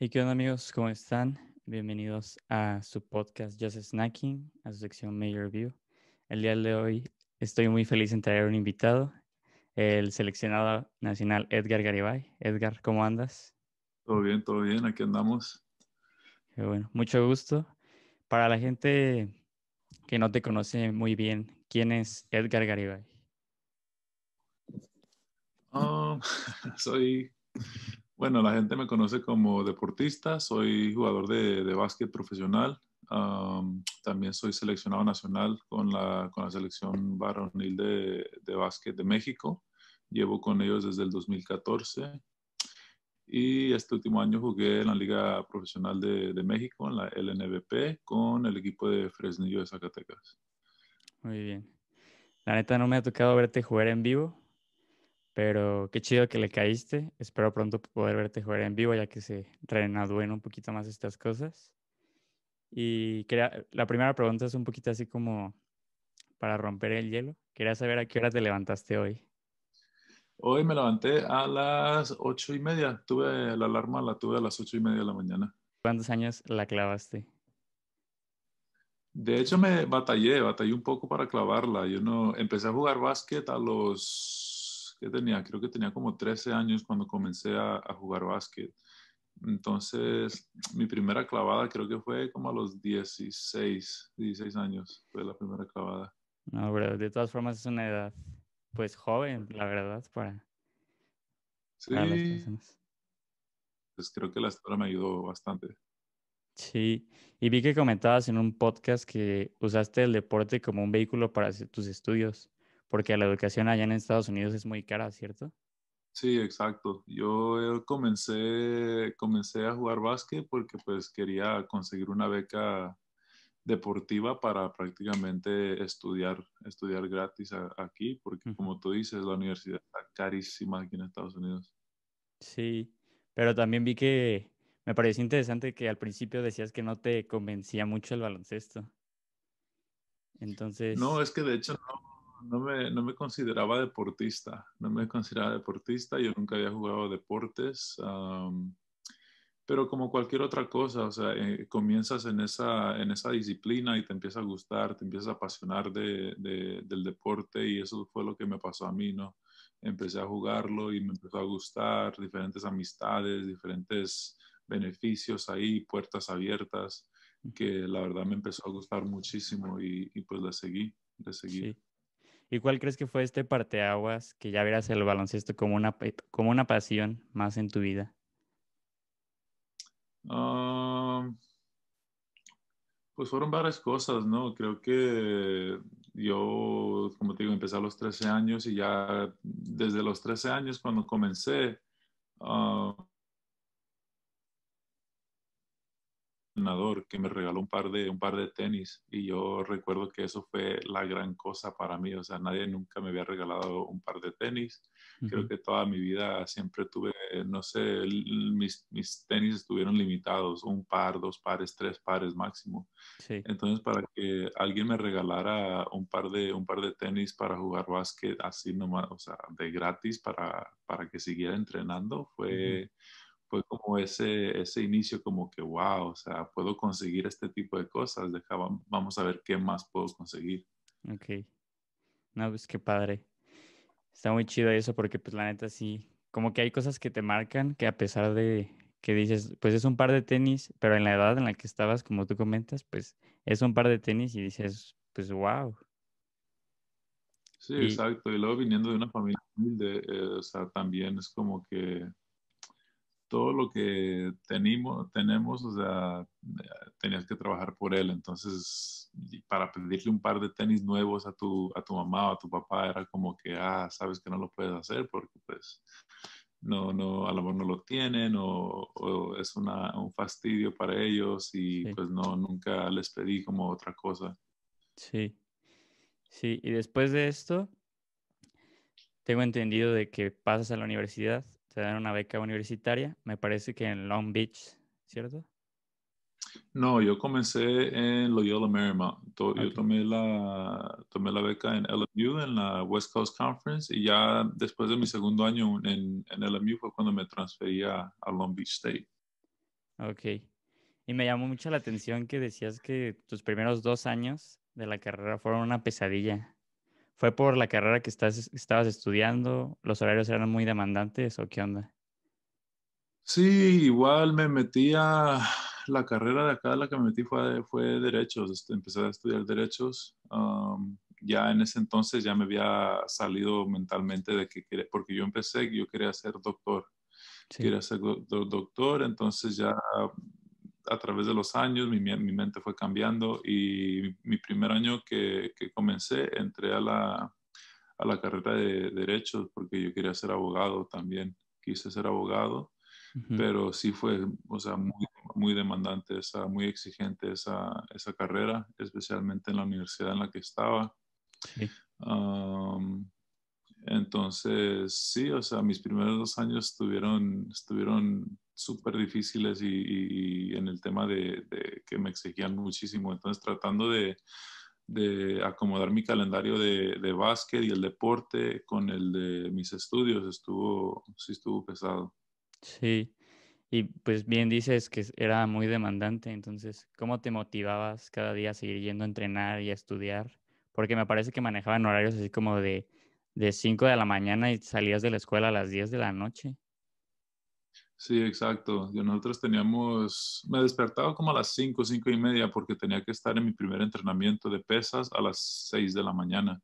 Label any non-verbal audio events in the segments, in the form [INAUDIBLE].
¿Y qué onda amigos? ¿Cómo están? Bienvenidos a su podcast Just Snacking, a su sección Major View. El día de hoy estoy muy feliz en traer un invitado, el seleccionado nacional Edgar Garibay. Edgar, ¿cómo andas? Todo bien, todo bien, aquí andamos. Qué bueno, mucho gusto. Para la gente que no te conoce muy bien, ¿quién es Edgar Garibay? Ah, [LAUGHS] soy, bueno, la gente me conoce como deportista, soy jugador de, de básquet profesional, también soy seleccionado nacional con la, con la selección varonil de, de básquet de México, llevo con ellos desde el 2014 y este último año jugué en la Liga Profesional de, de, México, en la LNBP, con el equipo de Fresnillo de Zacatecas. Muy bien. La neta no me ha tocado verte jugar en vivo, pero qué chido que le caíste. Espero pronto poder verte jugar en vivo, ya que se renaduen un poquito más estas cosas. Y quería, la primera pregunta es un poquito así como para romper el hielo. Quería saber a qué hora te levantaste hoy. Hoy me levanté a las ocho y media. Tuve la alarma, la tuve a las ocho y media de la mañana. ¿Cuántos años la clavaste? De hecho, me batallé, batallé un poco para clavarla. Yo no empecé a jugar básquet a los que tenía, creo que tenía como 13 años cuando comencé a, jugar básquet. Entonces, mi primera clavada creo que fue como a los 16, 16 años, fue la primera clavada. No, bro, de todas formas es una edad, pues joven, la verdad, para, sí. las personas. Pues creo que la historia me ayudó bastante. Sí, y vi que comentabas en un podcast que usaste el deporte como un vehículo para tus estudios porque la educación allá en Estados Unidos es muy cara, ¿cierto? Sí, exacto. Yo comencé, comencé a jugar básquet porque pues quería conseguir una beca deportiva para prácticamente estudiar, estudiar gratis aquí, porque como tú dices, la universidad está carísima aquí en Estados Unidos. Sí, pero también vi que me pareció interesante que al principio decías que no te convencía mucho el baloncesto. Entonces... No, es que de hecho no, no me, no me consideraba deportista, no me consideraba deportista, yo nunca había jugado deportes, pero como cualquier otra cosa, o sea, eh, comienzas en esa, en esa disciplina y te empieza a gustar, te empiezas a apasionar de, del deporte y eso fue lo que me pasó a mí, ¿no? Empecé a jugarlo y me empezó a gustar, diferentes amistades, diferentes beneficios ahí, puertas abiertas, que la verdad me empezó a gustar muchísimo y, pues le seguí, le seguí. ¿Y cuál crees que fue este parteaguas que ya verás el baloncesto como una, como una pasión más en tu vida? Ah, pues fueron varias cosas, ¿no? Creo que yo, como te digo, empecé a los 13 años y ya desde los 13 años cuando comencé, uh, que me regaló un par de un par de tenis y yo recuerdo que eso fue la gran cosa para mí, o sea, nadie nunca me había regalado un par de tenis. Creo que toda mi vida siempre tuve, no sé, mis, mis, tenis estuvieron limitados, un par, dos pares, tres pares máximo. Entonces, para que alguien me regalara un par de un par de tenis para jugar básquet así nomás, o sea, de gratis para, para que siguiera entrenando, fue fue como ese, ese inicio como que, wow, o sea, puedo conseguir este tipo de cosas, Dejaba, vamos a ver qué más puedo conseguir. Ok. No, pues qué padre. Está muy chido eso porque pues la neta sí, como que hay cosas que te marcan que a pesar de que dices, pues es un par de tenis, pero en la edad en la que estabas, como tú comentas, pues es un par de tenis y dices, pues wow. Sí, exacto. Y luego viniendo de una familia humilde, eh, o sea, también es como que todo lo que tenemos, tenemos, o sea, tenías que trabajar por él. Entonces, para pedirle un par de tenis nuevos a tu, a tu mamá o a tu papá era como que, ah, sabes que no lo puedes hacer porque pues no, no, a lo mejor no lo tienen o, es una, un fastidio para ellos y pues no, nunca les pedí como otra cosa. Sí, sí, y después de esto, tengo entendido de que pasas a la universidad te dan una beca universitaria, me parece que en Long Beach, ¿cierto? No, yo comencé en Loyola Marymount. Yo tomé la, tomé la beca en LMU, en la West Coast Conference, y ya después de mi segundo año en, en LMU fue cuando me transferí a, Long Beach State. Ok. Y me llamó mucho la atención que decías que tus primeros dos años de la carrera fueron una pesadilla. ¿Fue por la carrera que estás, estabas estudiando? ¿Los horarios eran muy demandantes o qué onda? Sí, igual me metí a la carrera de acá, la que me metí fue, fue Derechos. Este, empecé a estudiar Derechos. ya en ese entonces ya me había salido mentalmente de que quería, porque yo empecé, yo quería ser doctor. Quería ser doctor, entonces ya a través de los años mi, mi mente fue cambiando y mi, primer año que, que, comencé entré a la, a la carrera de Derechos porque yo quería ser abogado también. Quise ser abogado pero sí fue, o sea, muy, muy demandante, esa, muy exigente esa, esa carrera, especialmente en la universidad en la que estaba. entonces, sí, o sea, mis primeros dos años estuvieron, estuvieron súper difíciles y, en el tema de, que me exigían muchísimo. Entonces, tratando de, acomodar mi calendario de, de, básquet y el deporte con el de mis estudios, estuvo, sí estuvo pesado. Sí, y pues bien dices que era muy demandante, entonces, ¿cómo te motivabas cada día a seguir yendo a entrenar y a estudiar? Porque me parece que manejaban horarios así como de, de 5 de la mañana y salías de la escuela a las 10 de la noche. Sí, exacto. Yo nosotros teníamos, me despertaba como a las 5, 5 y media porque tenía que estar en mi primer entrenamiento de pesas a las 6 de la mañana.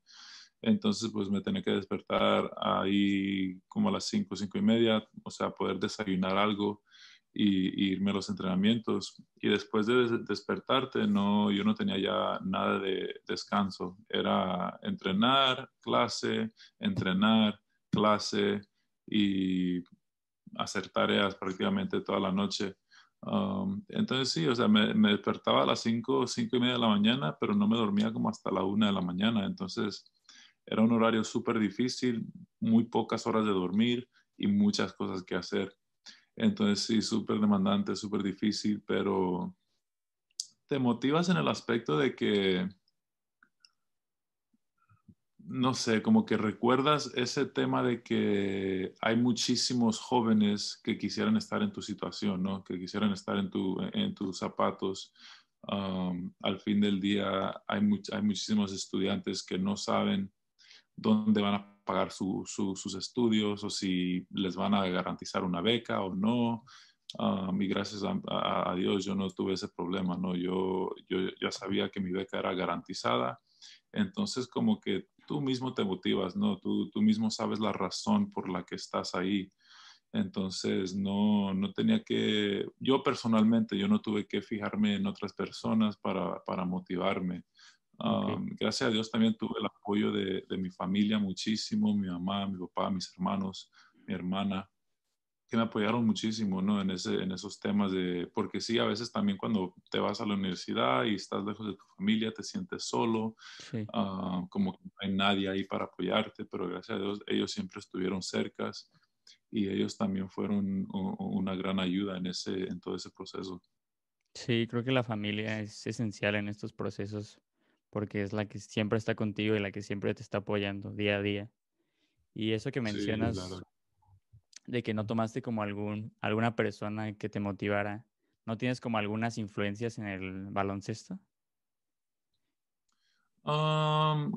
Entonces, pues me tenía que despertar ahí como a las 5, 5 y media, o sea, poder desayunar algo y, irme a los entrenamientos. Y después de despertarte, no, yo no tenía ya nada de descanso. Era entrenar, clase, entrenar, clase y hacer tareas prácticamente toda la noche. Um, entonces sí, o sea, me, me, despertaba a las 5, 5 y media de la mañana, pero no me dormía como hasta la 1 de la mañana. Entonces era un horario súper difícil, muy pocas horas de dormir y muchas cosas que hacer. Entonces sí, súper demandante, súper difícil, pero te motivas en el aspecto de que, no sé, como que recuerdas ese tema de que hay muchísimos jóvenes que quisieran estar en tu situación, ¿no? Que quisieran estar en, tu, en tus zapatos. al fin del día hay, hay muchísimos estudiantes que no saben dónde van a pagar sus estudios o si les van a garantizar una beca o no. Um, y gracias a, Dios yo no tuve ese problema, ¿no? Yo, yo ya sabía que mi beca era garantizada. Entonces como que tú mismo te motivas, ¿no? Tú, tú mismo sabes la razón por la que estás ahí. Entonces no, no tenía que, yo personalmente, yo no tuve que fijarme en otras personas para, para motivarme gracias a Dios también tuve el apoyo de, de, mi familia muchísimo, mi mamá, mi papá, mis hermanos, mi hermana, que me apoyaron muchísimo ¿no? en, ese, en esos temas de, porque sí, a veces también cuando te vas a la universidad y estás lejos de tu familia, te sientes solo, como que no hay nadie ahí para apoyarte, pero gracias a Dios ellos siempre estuvieron cercas y ellos también fueron una gran ayuda en, ese, en todo ese proceso. Sí, creo que la familia es esencial en estos procesos porque es la que siempre está contigo y la que siempre te está apoyando día a día. Y eso que mencionas de que no tomaste como algún, alguna persona que te motivara, ¿no tienes como algunas influencias en el baloncesto?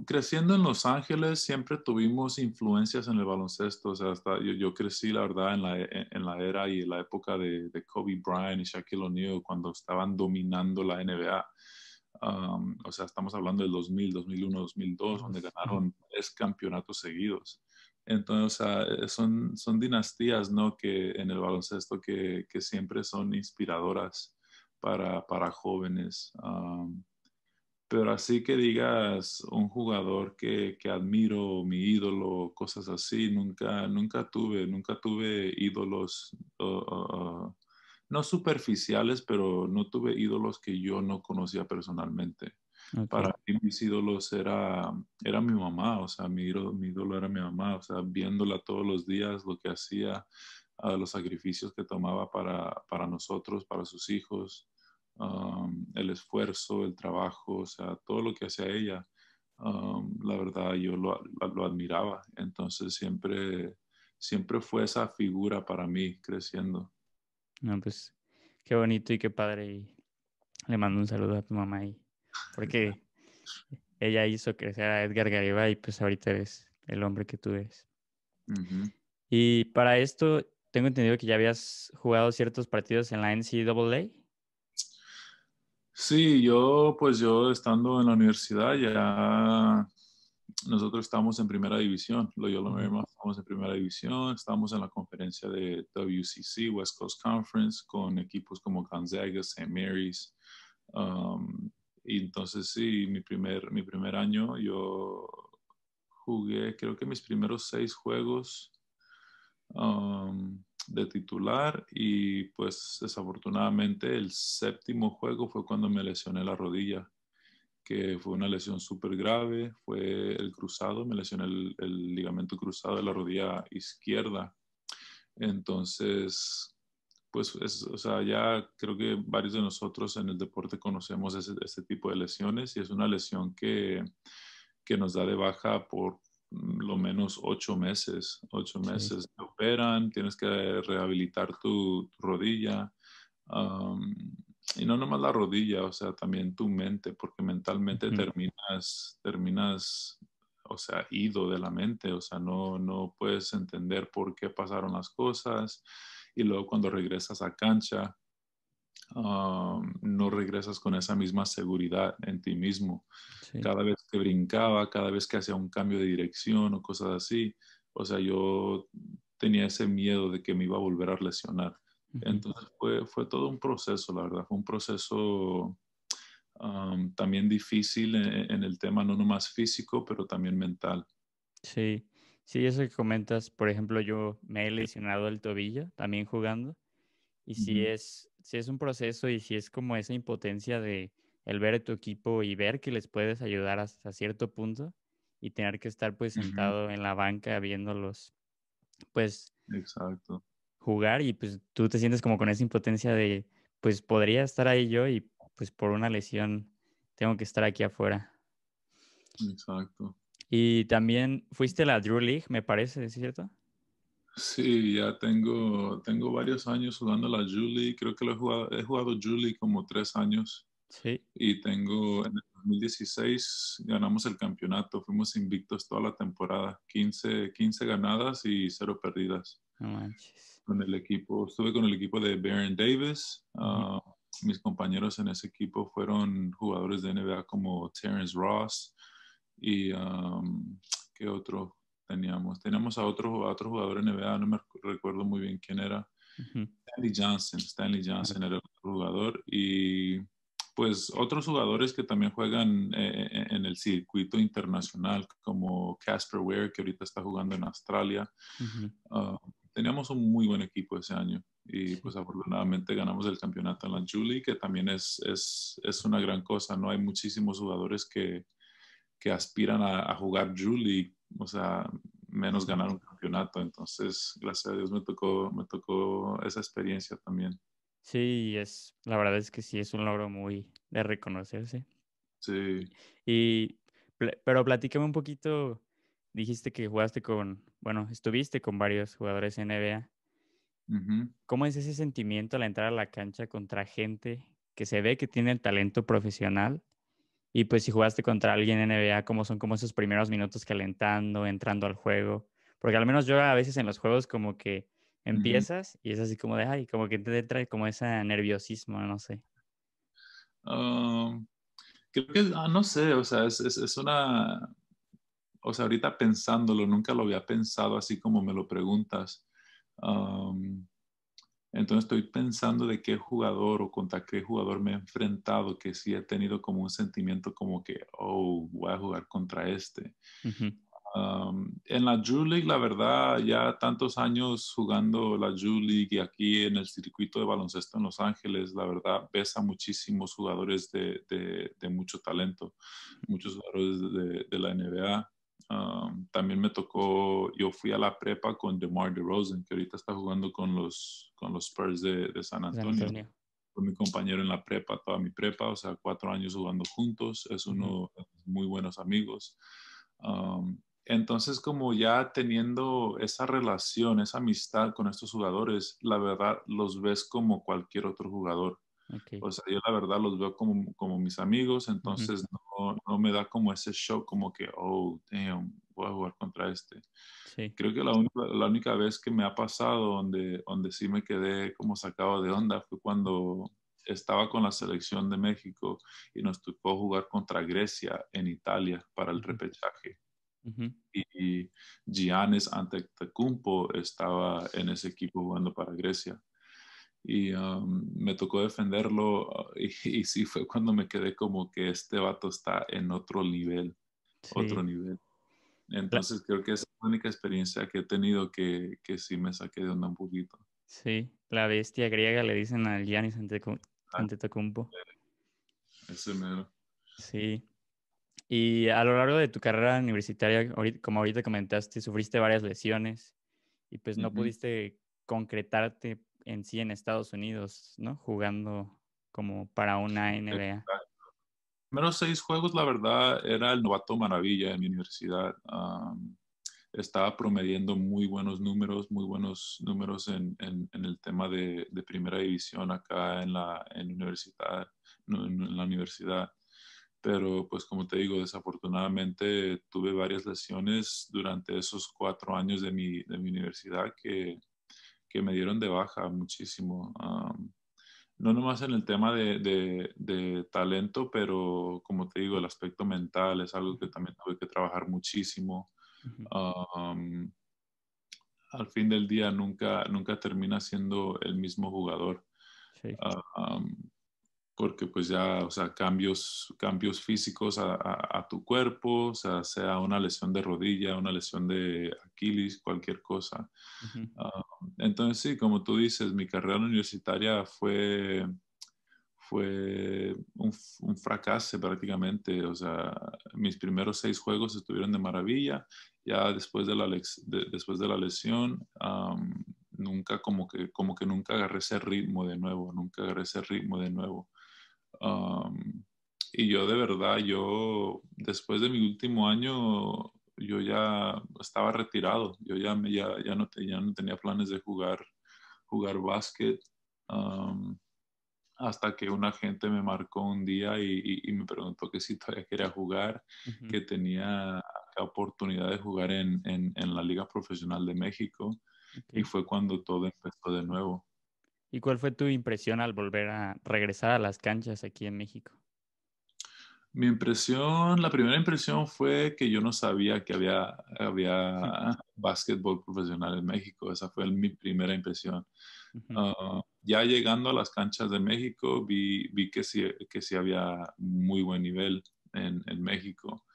creciendo en Los Ángeles siempre tuvimos influencias en el baloncesto, o sea, hasta yo, yo, crecí la verdad en la, en la era y la época de, de Kobe Bryant y Shaquille O'Neal cuando estaban dominando la NBA o sea, estamos hablando del 2000, 2001, 2002, donde ganaron tres campeonatos seguidos. Entonces, eh, son, son dinastías, ¿no? Que en el baloncesto que, que siempre son inspiradoras para, para jóvenes. pero así que digas un jugador que, que, admiro, mi ídolo, cosas así, nunca, nunca tuve, nunca tuve ídolos no superficiales, pero no tuve ídolos que yo no conocía personalmente. Para mí mis ídolos era, era mi mamá, o sea, mi ídolo, mi ídolo era mi mamá, o sea, viéndola todos los días, lo que hacía, uh, los sacrificios que tomaba para, para nosotros, para sus hijos, um, el esfuerzo, el trabajo, o sea, todo lo que hacía ella, um, la verdad yo lo, lo, admiraba. Entonces siempre, siempre fue esa figura para mí creciendo. No, pues Qué bonito y qué padre. Y le mando un saludo a tu mamá y porque ella hizo crecer a Edgar Garibay y pues ahorita eres el hombre que tú eres. Y para esto, tengo entendido que ya habías jugado ciertos partidos en la NCAA. Sí, yo pues yo estando en la universidad ya nosotros estamos en primera división, lo yo lo mismo, estamos en primera división, estamos en la conferencia de WCC, West Coast Conference, con equipos como Gonzaga, St. Mary's. Um, y entonces sí, mi primer, mi primer año yo jugué, creo que mis primeros seis juegos um, de titular y pues desafortunadamente el séptimo juego fue cuando me lesioné la rodilla que fue una lesión súper grave, fue el cruzado, me lesioné el, ligamento cruzado de la rodilla izquierda. Entonces, pues, o sea, ya creo que varios de nosotros en el deporte conocemos ese, este tipo de lesiones y es una lesión que, que nos da de baja por lo menos ocho meses. Ocho meses te operan, tienes que rehabilitar tu, rodilla y no nomás la rodilla, o sea, también tu mente, porque mentalmente terminas, terminas, o sea, ido de la mente, o sea, no, no puedes entender por qué pasaron las cosas y luego cuando regresas a cancha, no regresas con esa misma seguridad en ti mismo. Cada vez que brincaba, cada vez que hacía un cambio de dirección o cosas así, o sea, yo tenía ese miedo de que me iba a volver a lesionar. Entonces fue, fue todo un proceso, la verdad, fue un proceso también difícil en, el tema no nomás físico, pero también mental. Sí, sí, eso que comentas, por ejemplo, yo me he lesionado el tobillo también jugando y si es, si es un proceso y si es como esa impotencia de el ver a tu equipo y ver que les puedes ayudar hasta cierto punto y tener que estar pues sentado en la banca viéndolos, pues... Exacto jugar y pues tú te sientes como con esa impotencia de, pues podría estar ahí yo y pues por una lesión tengo que estar aquí afuera. Exacto. Y también fuiste a la Drew League, me parece, ¿es cierto? Sí, ya tengo, tengo varios años jugando la Julie. Creo que lo he jugado, he jugado Julie como tres años. Sí. Y tengo, en el 2016 ganamos el campeonato. Fuimos invictos toda la temporada. 15, 15 ganadas y cero perdidas. No manches con el equipo, estuve con el equipo de Baron Davis. Ah, mis compañeros en ese equipo fueron jugadores de NBA como Terrence Ross y um, ¿qué otro teníamos? Teníamos a otro, a otro jugador de NBA, no me recuerdo muy bien quién era. Stanley Johnson, Stanley Johnson era el jugador. Y pues otros jugadores que también juegan eh, eh, en el circuito internacional como Casper Ware que ahorita está jugando en Australia. Teníamos un muy buen equipo ese año. Y pues afortunadamente ganamos el campeonato en la Julie, que también es, es, es una gran cosa, ¿no? Hay muchísimos jugadores que, que aspiran a, jugar Julie, o sea, menos ganar un campeonato. Entonces, gracias a Dios me tocó, me tocó esa experiencia también. Sí, es, la verdad es que sí, es un logro muy de reconocerse. Sí. Y, pero platícame un poquito dijiste que jugaste con, bueno, estuviste con varios jugadores NBA. ¿Cómo es ese sentimiento al entrar a la cancha contra gente que se ve que tiene el talento profesional? Y pues si jugaste contra alguien en NBA, ¿cómo son como esos primeros minutos calentando, entrando al juego? Porque al menos yo a veces en los juegos como que empiezas y es así como de, ay, como que te trae como ese nerviosismo, no sé. Um, creo que, ah, no sé, o sea, es, es una, o sea, ahorita pensándolo, nunca lo había pensado así como me lo preguntas. Entonces estoy pensando de qué jugador o contra qué jugador me he enfrentado que sí he tenido como un sentimiento como que, oh, voy a jugar contra este. en la Drew League, la verdad, ya tantos años jugando la Drew League y aquí en el circuito de baloncesto en Los Ángeles, la verdad, ves a muchísimos jugadores de, de, mucho talento, muchos jugadores de, de la NBA también me tocó, yo fui a la prepa con DeMar DeRozan, que ahorita está jugando con los, con los Spurs de, de San Antonio. Fue mi compañero en la prepa, toda mi prepa, o sea, cuatro años jugando juntos. Es uno de muy buenos amigos. entonces, como ya teniendo esa relación, esa amistad con estos jugadores, la verdad los ves como cualquier otro jugador. O sea, yo la verdad los veo como, como mis amigos, entonces no, no, me da como ese shock, como que, oh, damn, voy a jugar contra este. Sí. Creo que la única, la única vez que me ha pasado donde, donde sí me quedé como sacado de onda fue cuando estaba con la selección de México y nos tocó jugar contra Grecia en Italia para el repechaje. Y Giannis Antetokounmpo estaba en ese equipo jugando para Grecia. Y um, me tocó defenderlo [LAUGHS] y, sí fue cuando me quedé como que este vato está en otro nivel, otro nivel. Entonces creo que esa es la única experiencia que he tenido que, que sí me saqué de onda un poquito. Sí, la bestia griega le dicen al Giannis Antetokounmpo. Ese mero. Sí. Y a lo largo de tu carrera universitaria, como ahorita comentaste, sufriste varias lesiones y pues no pudiste concretarte en sí en Estados Unidos, ¿no? Jugando como para una NBA. Menos seis juegos, la verdad, era el novato maravilla en mi universidad. estaba promediendo muy buenos números, muy buenos números en, en, el tema de, de, primera división acá en la, en universidad, en la universidad pero pues como te digo, desafortunadamente tuve varias lesiones durante esos cuatro años de mi, de mi universidad que, que, me dieron de baja muchísimo. no nomás en el tema de, de, talento, pero como te digo, el aspecto mental es algo que también tuve que trabajar muchísimo. al fin del día nunca, nunca termina siendo el mismo jugador. Sí porque pues ya, o sea, cambios, cambios físicos a, tu cuerpo, o sea, sea una lesión de rodilla, una lesión de Aquiles, cualquier cosa. Ah, entonces, sí, como tú dices, mi carrera universitaria fue, fue un, fracaso prácticamente, o sea, mis primeros seis juegos estuvieron de maravilla, ya después de la, después de la lesión, nunca como que, como que nunca agarré ese ritmo de nuevo, nunca agarré ese ritmo de nuevo y yo de verdad, yo después de mi último año, yo ya estaba retirado, yo ya, me, ya, ya, no, ya no tenía planes de jugar, jugar básquet. hasta que un agente me marcó un día y, y, me preguntó que si todavía quería jugar, que tenía la oportunidad de jugar en, en, en, la Liga Profesional de México. Y fue cuando todo empezó de nuevo. ¿Y cuál fue tu impresión al volver a regresar a las canchas aquí en México? Mi impresión, la primera impresión fue que yo no sabía que había, había [LAUGHS] básquetbol profesional en México. Esa fue mi primera impresión. Ah, ya llegando a las canchas de México, vi, vi que, sí, que sí había muy buen nivel en, en México.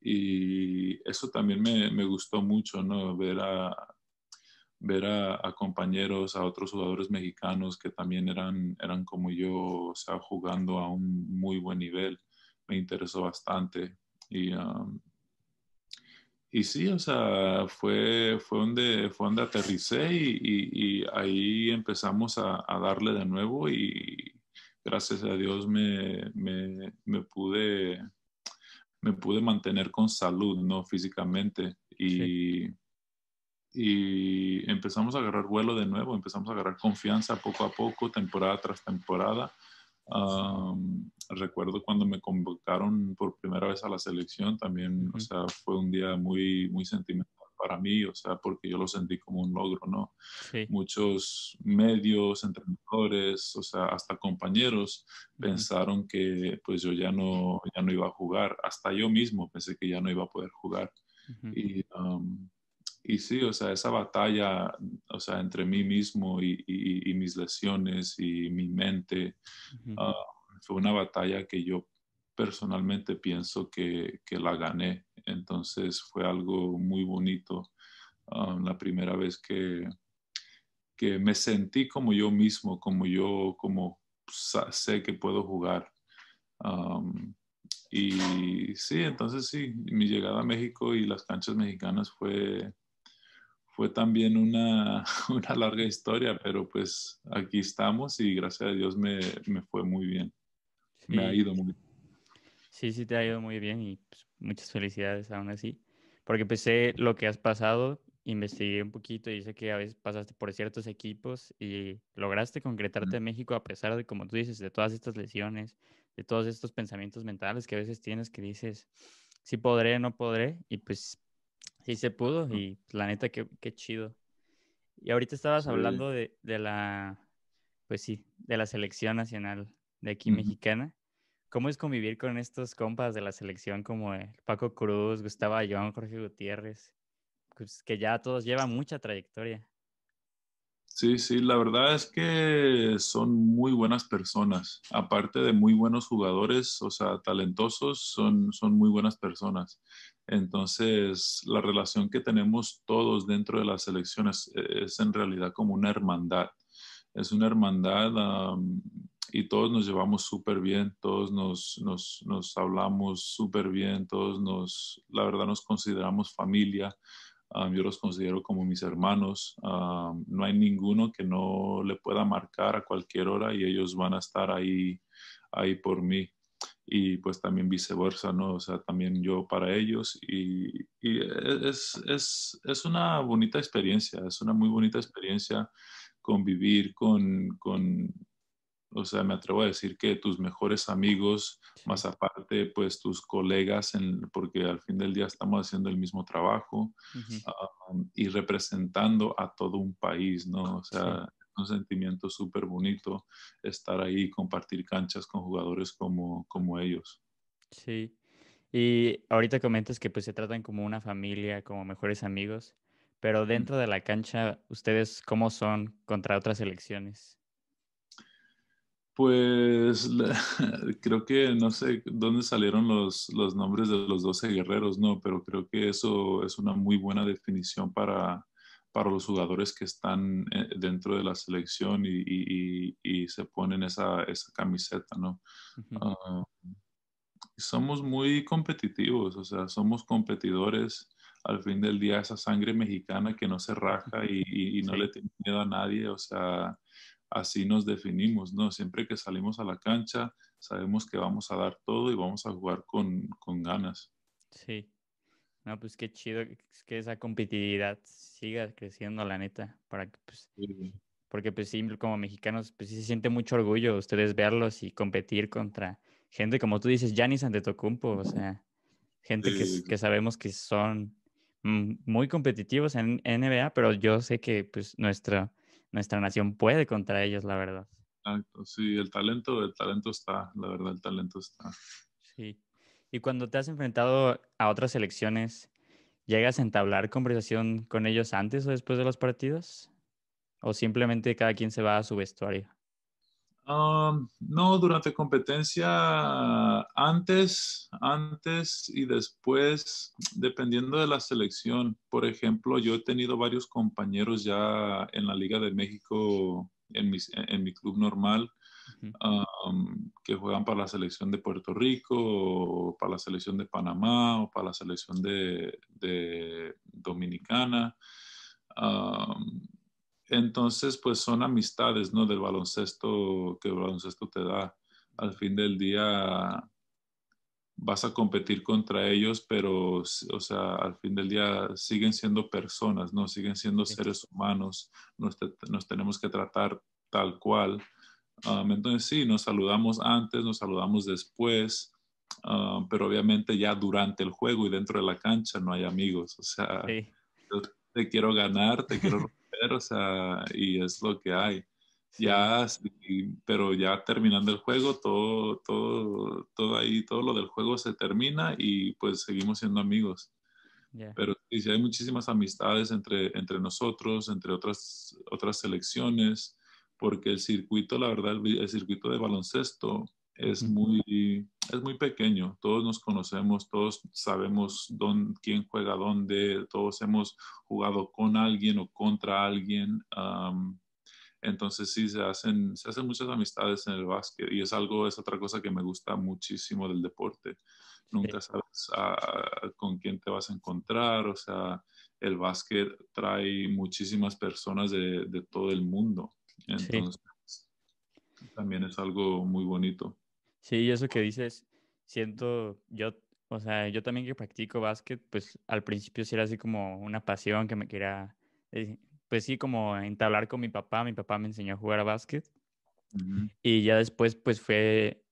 Y eso también me, me, gustó mucho, ¿no? Ver a, ver a, compañeros, a otros jugadores mexicanos que también eran, eran como yo, o sea, jugando a un muy buen nivel, me interesó bastante. Y, um, y sí, o sea, fue, fue, donde, fue donde aterricé y, y, ahí empezamos a, a, darle de nuevo y gracias a Dios me, me, me, pude, me pude mantener con salud, ¿no? Físicamente. Y y empezamos a agarrar vuelo de nuevo, empezamos a agarrar confianza poco a poco, temporada tras temporada. recuerdo cuando me convocaron por primera vez a la selección, también, o sea, fue un día muy, muy sentimental para mí, o sea, porque yo lo sentí como un logro, ¿no? Muchos medios, entrenadores, o sea, hasta compañeros pensaron que pues yo ya no, ya no iba a jugar, hasta yo mismo pensé que ya no iba a poder jugar. Y y sí, o sea, esa batalla, o sea, entre mí mismo y, y, mis lesiones y mi mente, ah, fue una batalla que yo personalmente pienso que, que, la gané. Entonces fue algo muy bonito. Ah, la primera vez que, que me sentí como yo mismo, como yo, como sé que puedo jugar. y sí, entonces sí, mi llegada a México y las canchas mexicanas fue fue también una, [LAUGHS] una, larga historia, pero pues aquí estamos y gracias a Dios me, me fue muy bien. Me ha ido muy bien. Sí, sí, te ha ido muy bien y pues, muchas felicidades aún así. porque pensé lo que has pasado, investigué un poquito y sé que a veces pasaste por ciertos equipos y lograste concretarte en México a pesar de, como tú dices, de todas estas lesiones, de todos estos pensamientos mentales que a veces tienes que dices, sí podré, no podré, y pues sí se pudo y la neta, qué, qué chido. Y ahorita estabas hablando de, de, la, pues sí, de la selección nacional de aquí mexicana. ¿Cómo es convivir con estos compas de la selección como Paco Cruz, Gustavo Ayón, Jorge Gutiérrez? Pues que ya todos llevan mucha trayectoria. Sí, sí, la verdad es que son muy buenas personas. Aparte de muy buenos jugadores, o sea, talentosos, son, son muy buenas personas. Entonces, la relación que tenemos todos dentro de las selecciones es, en realidad como una hermandad. Es una hermandad y todos nos llevamos súper bien, todos nos, nos, hablamos súper bien, todos nos, la verdad, nos consideramos familia yo los considero como mis hermanos. no hay ninguno que no le pueda marcar a cualquier hora y ellos van a estar ahí, ahí por mí. Y pues también viceversa, ¿no? O sea, también yo para ellos. Y, y es, es, es, una bonita experiencia, es una muy bonita experiencia convivir con, con o sea, me atrevo a decir que tus mejores amigos, más aparte, pues tus colegas, porque al fin del día estamos haciendo el mismo trabajo y representando a todo un país, ¿no? O sea, un sentimiento súper bonito estar ahí y compartir canchas con jugadores como, como ellos. Sí. Y ahorita comentas que pues se tratan como una familia, como mejores amigos, pero dentro de la cancha, ¿ustedes cómo son contra otras selecciones? Pues [LAUGHS] creo que no sé dónde salieron los, los, nombres de los 12 guerreros, no, pero creo que eso es una muy buena definición para, para los jugadores que están eh, dentro de la selección y, y, y se ponen esa, esa, camiseta, ¿no? Ah, somos muy competitivos, o sea, somos competidores. Al fin del día, esa sangre mexicana que no se raja y, no le tiene miedo a nadie, o sea, así nos definimos, ¿no? Siempre que salimos a la cancha, sabemos que vamos a dar todo y vamos a jugar con, con ganas. Sí. No, pues qué chido que esa competitividad siga creciendo, la neta, para que, pues, porque pues sí, como mexicanos, pues sí se siente mucho orgullo ustedes verlos y competir contra gente, como tú dices, Giannis Antetokounmpo, o sea, gente que, que, sabemos que son muy competitivos en NBA, pero yo sé que pues nuestra nuestra nación puede contra ellos, la verdad. Exacto, sí, el talento, el talento está, la verdad, el talento está. Sí. Y cuando te has enfrentado a otras selecciones, ¿llegas a entablar conversación con ellos antes o después de los partidos? ¿O simplemente cada quien se va a su vestuario? Um, no, durante competencia, antes, antes y después, dependiendo de la selección. Por ejemplo, yo he tenido varios compañeros ya en la Liga de México, en mi, en mi club normal, um, que juegan para la selección de Puerto Rico, o para la selección de Panamá, o para la selección de, de Dominicana. Um, entonces, pues son amistades, ¿no? Del baloncesto que el baloncesto te da. Al fin del día vas a competir contra ellos, pero, o sea, al fin del día siguen siendo personas, ¿no? Siguen siendo seres humanos. Nos, tenemos que tratar tal cual. Um, entonces, sí, nos saludamos antes, nos saludamos después. Um, pero obviamente ya durante el juego y dentro de la cancha no hay amigos. O sea, te quiero ganar, te quiero o sea, y es lo que hay. Ya, pero ya terminando el juego, todo, todo, todo ahí, todo lo del juego se termina y pues seguimos siendo amigos. Pero sí, hay muchísimas amistades entre, entre nosotros, entre otras, otras selecciones, porque el circuito, la verdad, el, circuito de baloncesto es muy, es muy pequeño. Todos nos conocemos, todos sabemos dónde, quién juega dónde, todos hemos jugado con alguien o contra alguien. entonces sí, se hacen, se hacen muchas amistades en el básquet y es algo, es otra cosa que me gusta muchísimo del deporte. Nunca sabes ah, con quién te vas a encontrar, o sea, el básquet trae muchísimas personas de, de todo el mundo. Entonces, también es algo muy bonito. Sí, eso que dices, siento, yo O sea, yo también que practico básquet, pues al principio sí era así como una pasión que me quería, eh, pues sí, como entablar con mi papá. Mi papá me enseñó a jugar a básquet. Y ya después, pues fue,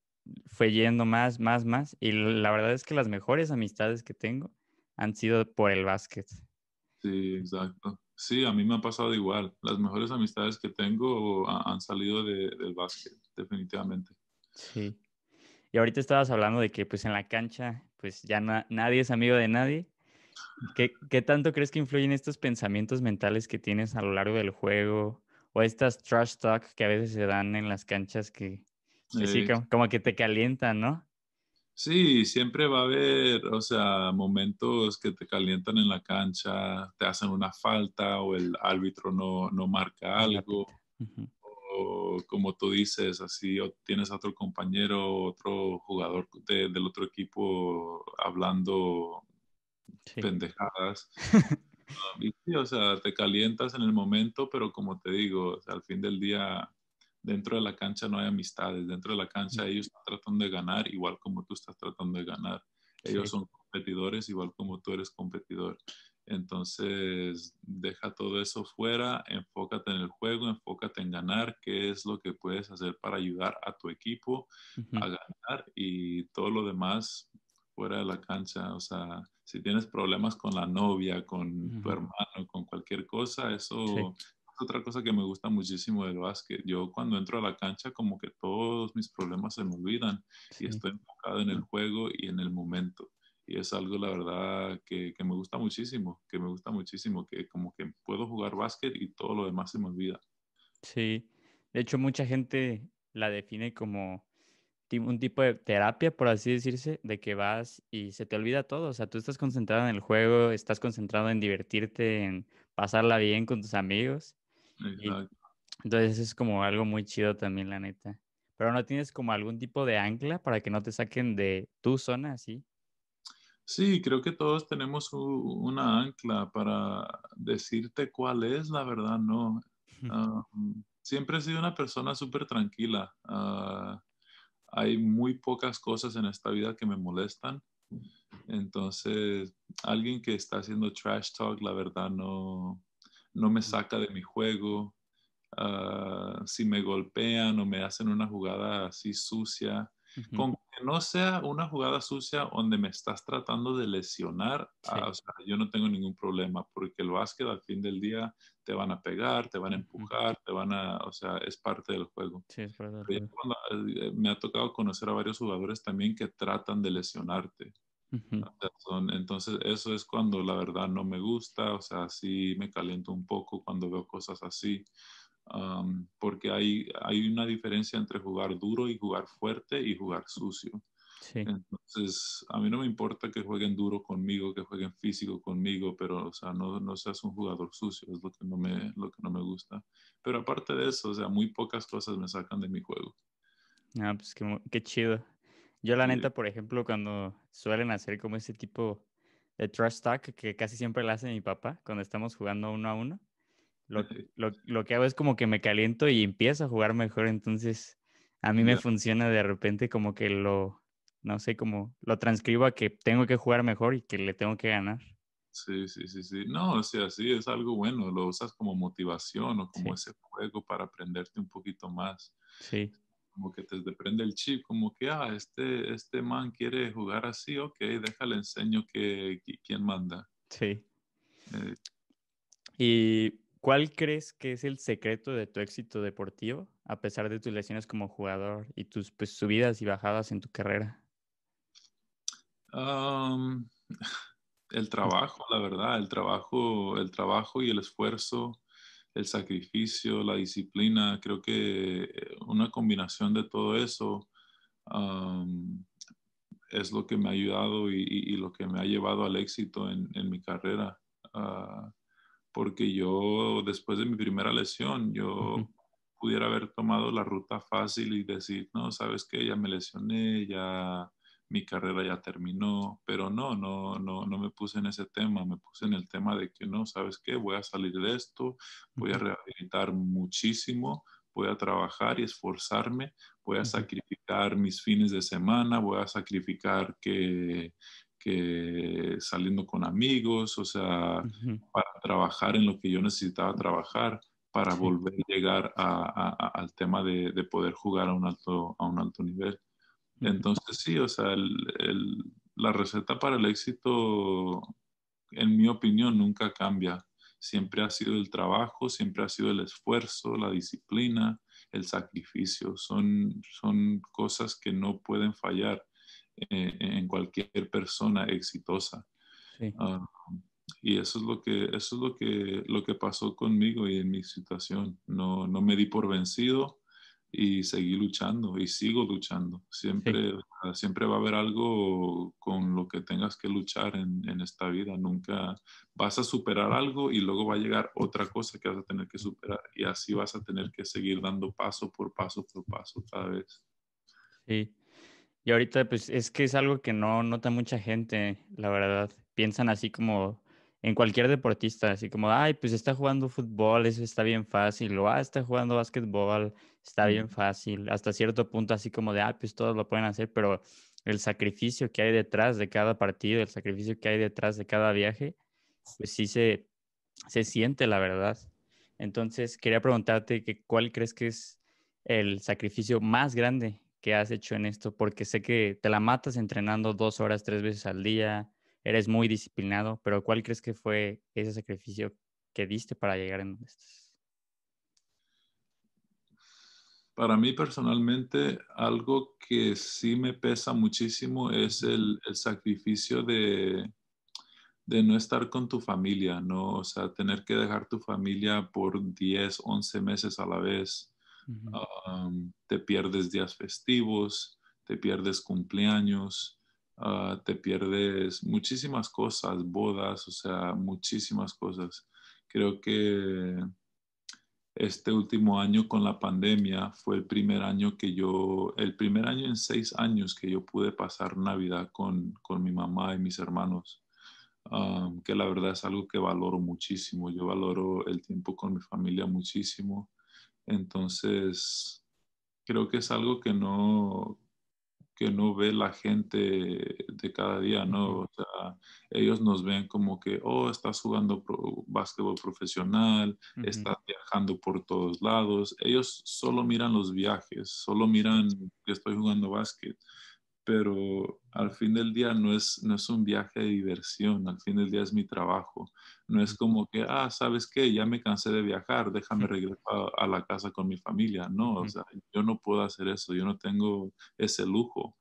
fue yendo más, más, más. Y la verdad es que las mejores amistades que tengo han sido por el básquet. Sí, exacto. Sí, a mí me ha pasado igual. Las mejores amistades que tengo han salido del básquet, definitivamente. Sí. Y ahorita estabas hablando de que pues en la cancha pues ya nadie es amigo de nadie. ¿Qué, ¿Qué, tanto crees que influyen estos pensamientos mentales que tienes a lo largo del juego o estas trash talk que a veces se dan en las canchas que, sí, como, que te calientan, ¿no? Sí, siempre va a haber, o sea, momentos que te calientan en la cancha, te hacen una falta o el árbitro no, no marca algo. como tú dices, así tienes a otro compañero, otro jugador del otro equipo hablando pendejadas. [LAUGHS] y sí, o sea, te calientas en el momento, pero como te digo, al fin del día, dentro de la cancha no hay amistades, dentro de la cancha ellos están tratando de ganar igual como tú estás tratando de ganar. Ellos son competidores igual como tú eres competidor. Entonces, deja todo eso fuera, enfócate en el juego, enfócate en ganar, qué es lo que puedes hacer para ayudar a tu equipo a ganar y todo lo demás fuera de la cancha. O sea, si tienes problemas con la novia, con tu hermano, con cualquier cosa, eso es otra cosa que me gusta muchísimo del básquet. Yo cuando entro a la cancha como que todos mis problemas se me olvidan y estoy enfocado en el juego y en el momento y es algo, la verdad, que, que, me gusta muchísimo, que me gusta muchísimo, que como que puedo jugar básquet y todo lo demás se me olvida. Sí, de hecho mucha gente la define como un tipo de terapia, por así decirse, de que vas y se te olvida todo, o sea, tú estás concentrado en el juego, estás concentrado en divertirte, en pasarla bien con tus amigos. Exacto. entonces es como algo muy chido también, la neta. Pero no tienes como algún tipo de ancla para que no te saquen de tu zona, así. Sí, creo que todos tenemos una ancla para decirte cuál es, la verdad, no. [LAUGHS] Ah, siempre he sido una persona súper tranquila. Ah, hay muy pocas cosas en esta vida que me molestan. Entonces, alguien que está haciendo trash talk, la verdad, no, no me saca de mi juego. Ah, si me golpean o me hacen una jugada así sucia, con que no sea una jugada sucia donde me estás tratando de lesionar, ah, o sea, yo no tengo ningún problema, porque el básquet al fin del día te van a pegar, te van a empujar, te van a, o sea, es parte del juego. Sí, es parte del juego. Eh, me ha tocado conocer a varios jugadores también que tratan de lesionarte. Entonces, eso es cuando la verdad no me gusta, o sea, sí me caliento un poco cuando veo cosas así porque hay, hay una diferencia entre jugar duro y jugar fuerte y jugar sucio. Entonces, a mí no me importa que jueguen duro conmigo, que jueguen físico conmigo, pero, o sea, no, no seas un jugador sucio, es lo que, no me, lo que no me gusta. Pero aparte de eso, o sea, muy pocas cosas me sacan de mi juego. Ah, pues qué, qué chido. Yo la neta, por ejemplo, cuando suelen hacer como ese tipo de trash talk que casi siempre lo hace mi papá cuando estamos jugando uno a uno, lo, que hago es como que me caliento y empiezo a jugar mejor, entonces a mí me funciona de repente como que lo, no sé, como lo transcribo a que tengo que jugar mejor y que le tengo que ganar. Sí, sí, sí, sí. No, o sea, sí, es algo bueno, lo usas como motivación o como ese juego para aprenderte un poquito más. Sí. Como que te depende el chip, como que, ah, este, este man quiere jugar así, ok, déjale enseño que, quién manda. Sí. Eh, y ¿Cuál crees que es el secreto de tu éxito deportivo, a pesar de tus lesiones como jugador y tus pues, subidas y bajadas en tu carrera? [LAUGHS] el trabajo, la verdad, el trabajo, el trabajo y el esfuerzo, el sacrificio, la disciplina, creo que una combinación de todo eso es lo que me ha ayudado y, lo que me ha llevado al éxito en, mi carrera. Ah, porque yo después de mi primera lesión, yo pudiera haber tomado la ruta fácil y decir, no, sabes que ya me lesioné, ya mi carrera ya terminó, pero no, no, no, no me puse en ese tema, me puse en el tema de que no, sabes qué, voy a salir de esto, voy a rehabilitar muchísimo, voy a trabajar y esforzarme, voy a sacrificar mis fines de semana, voy a sacrificar que que saliendo con amigos, o sea, para trabajar en lo que yo necesitaba trabajar, para volver a llegar al tema de, poder jugar a un alto, a un alto nivel. Entonces, sí, o sea, la receta para el éxito, en mi opinión, nunca cambia. Siempre ha sido el trabajo, siempre ha sido el esfuerzo, la disciplina, el sacrificio. Son, son cosas que no pueden fallar eh, en cualquier persona exitosa. Ah, y eso es lo que eso es lo que lo que pasó conmigo y en mi situación. No, no me di por vencido y seguí luchando y sigo luchando. Siempre, siempre va a haber algo con lo que tengas que luchar en, en, esta vida. Nunca vas a superar algo y luego va a llegar otra cosa que vas a tener que superar y así vas a tener que seguir dando paso por paso por paso cada vez. Sí. Y ahorita, pues es que es algo que no nota mucha gente, la verdad. Piensan así como en cualquier deportista, así como, ay, pues está jugando fútbol, eso está bien fácil, o ah, está jugando básquetbol, está bien fácil, hasta cierto punto, así como de, ah, pues todos lo pueden hacer, pero el sacrificio que hay detrás de cada partido, el sacrificio que hay detrás de cada viaje, pues sí se, se siente, la verdad. Entonces, quería preguntarte que cuál crees que es el sacrificio más grande que has hecho en esto? Porque sé que te la matas entrenando dos horas, tres veces al día, eres muy disciplinado, pero ¿cuál crees que fue ese sacrificio que diste para llegar en donde estás? Para mí personalmente, algo que sí me pesa muchísimo es el, sacrificio de, de no estar con tu familia, ¿no? O sea, tener que dejar tu familia por 10, 11 meses a la vez te pierdes días festivos, te pierdes cumpleaños, ah, te pierdes muchísimas cosas, bodas, o sea, muchísimas cosas. Creo que este último año con la pandemia fue el primer año que yo, el primer año en seis años que yo pude pasar Navidad con, con mi mamá y mis hermanos. que la verdad es algo que valoro muchísimo. Yo valoro el tiempo con mi familia muchísimo. Entonces, creo que es algo que no, que no ve la gente de cada día, ¿no? O sea, ellos nos ven como que, oh, estás jugando básquetbol profesional, estás viajando por todos lados. Ellos solo miran los viajes, solo miran que estoy jugando básquet pero al fin del día no es, no es un viaje de diversión, al fin del día es mi trabajo. No es como que, ah, ¿sabes qué? Ya me cansé de viajar, déjame regresar a, la casa con mi familia. No, o sea, yo no puedo hacer eso, yo no tengo ese lujo.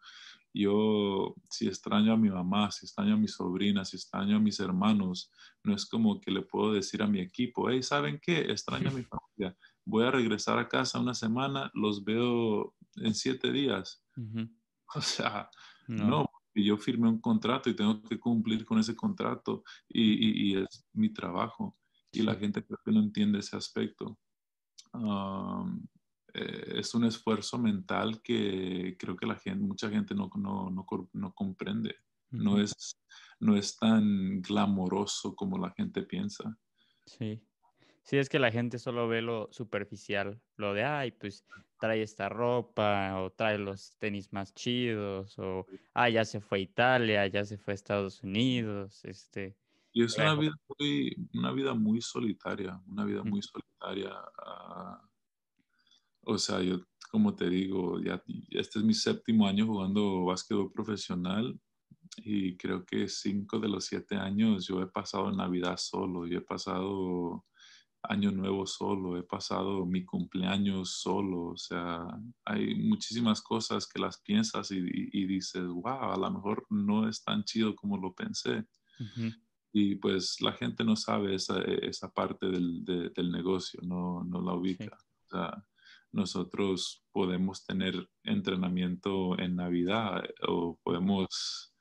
Yo, si extraño a mi mamá, si extraño a mis sobrinas, si extraño a mis hermanos, no es como que le puedo decir a mi equipo, hey, ¿saben qué? Extraño a mi [LAUGHS] familia. Voy a regresar a casa una semana, los veo en siete días. [LAUGHS] O sea, no. yo firmé un contrato y tengo que cumplir con ese contrato y, es mi trabajo. Y la gente creo que no entiende ese aspecto. Eh, es un esfuerzo mental que creo que la gente, mucha gente no, no, no, comprende. no, es, no es tan glamoroso como la gente piensa. Sí. Sí, es que la gente solo ve lo superficial, lo de, ay, pues trae esta ropa o trae los tenis más chidos o, ah, ya se fue a Italia, ya se fue a Estados Unidos, este. Y es una vida, muy, una vida muy solitaria, una vida muy solitaria. Ah, o sea, yo, como te digo, ya, este es mi séptimo año jugando básquetbol profesional y creo que cinco de los siete años yo he pasado Navidad solo, yo he pasado año nuevo solo, he pasado mi cumpleaños solo, o sea, hay muchísimas cosas que las piensas y, dices, wow, a lo mejor no es tan chido como lo pensé. Y pues la gente no sabe esa, esa parte del, del, negocio, no, no la ubica. O sea, nosotros podemos tener entrenamiento en Navidad o podemos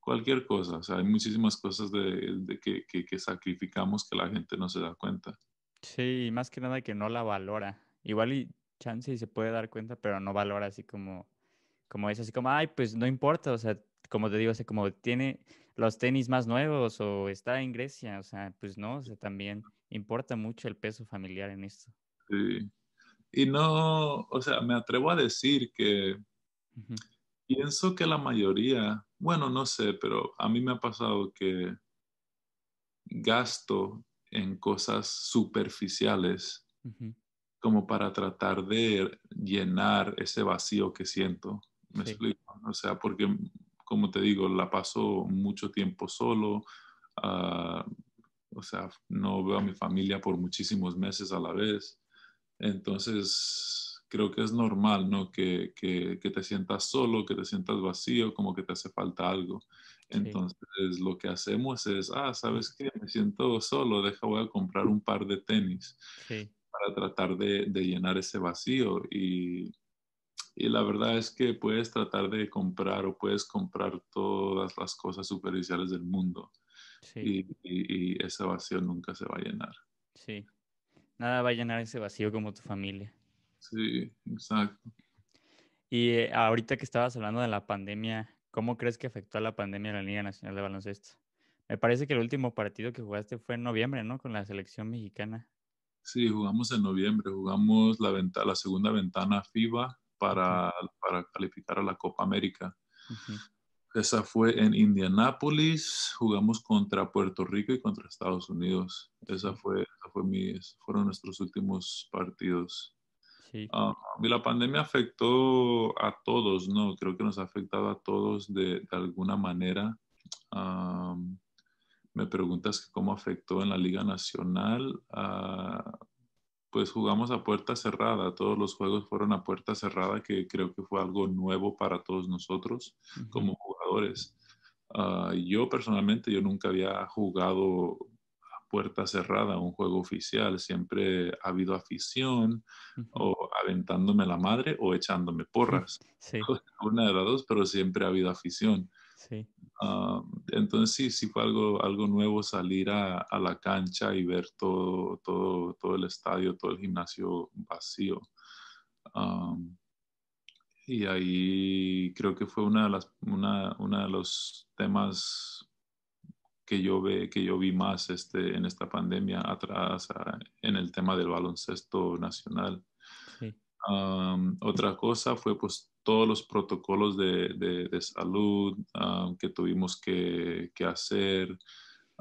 cualquier cosa. O sea, hay muchísimas cosas de, de que, que, que, sacrificamos que la gente no se da cuenta. Sí, más que nada que no la valora. Igual y chance y se puede dar cuenta, pero no valora así como, como es, así como, ay, pues no importa, o sea, como te digo, o sea, como tiene los tenis más nuevos o está en Grecia, o sea, pues no, o sea, también importa mucho el peso familiar en esto. Sí. Y no, o sea, me atrevo a decir que pienso que la mayoría bueno, no sé, pero a mí me ha pasado que gasto en cosas superficiales como para tratar de llenar ese vacío que siento. ¿Me explico? O sea, porque, como te digo, la paso mucho tiempo solo. Ah, o sea, no veo a mi familia por muchísimos meses a la vez. Entonces, creo que es normal, ¿no? Que, que, te sientas solo, que te sientas vacío, como que te hace falta algo. Entonces, lo que hacemos es, ah, ¿sabes qué? Me siento solo, deja, voy a comprar un par de tenis para tratar de, de, llenar ese vacío. Y, y la verdad es que puedes tratar de comprar o puedes comprar todas las cosas superficiales del mundo. Y, y, ese vacío nunca se va a llenar. Sí. Nada va a llenar ese vacío como tu familia. Sí, exacto. Y eh, ahorita que estabas hablando de la pandemia, ¿cómo crees que afectó a la pandemia a la Liga Nacional de Baloncesto? Me parece que el último partido que jugaste fue en noviembre, ¿no? Con la selección mexicana. Sí, jugamos en noviembre, jugamos la, la segunda ventana FIBA para, para calificar a la Copa América. Esa fue en Indianápolis, jugamos contra Puerto Rico y contra Estados Unidos. Esa fue, fue mi, fueron nuestros últimos partidos. Ah, y la pandemia afectó a todos, ¿no? Creo que nos ha afectado a todos de, alguna manera. me preguntas cómo afectó en la Liga Nacional. Ah, pues jugamos a puerta cerrada, todos los juegos fueron a puerta cerrada, que creo que fue algo nuevo para todos nosotros como jugadores. Ah, yo personalmente, yo nunca había jugado puerta cerrada un juego oficial, siempre ha habido afición o aventándome la madre o echándome porras. [LAUGHS] Una de las dos, pero siempre ha habido afición. Sí. Ah, entonces sí, sí fue algo, algo nuevo salir a, a, la cancha y ver todo, todo, todo el estadio, todo el gimnasio vacío. y ahí creo que fue una de, las, una, una de los temas que yo, ve, que yo vi más este, en esta pandemia atrás en el tema del baloncesto nacional. otra cosa fue pues todos los protocolos de, de, salud um, que tuvimos que, que hacer.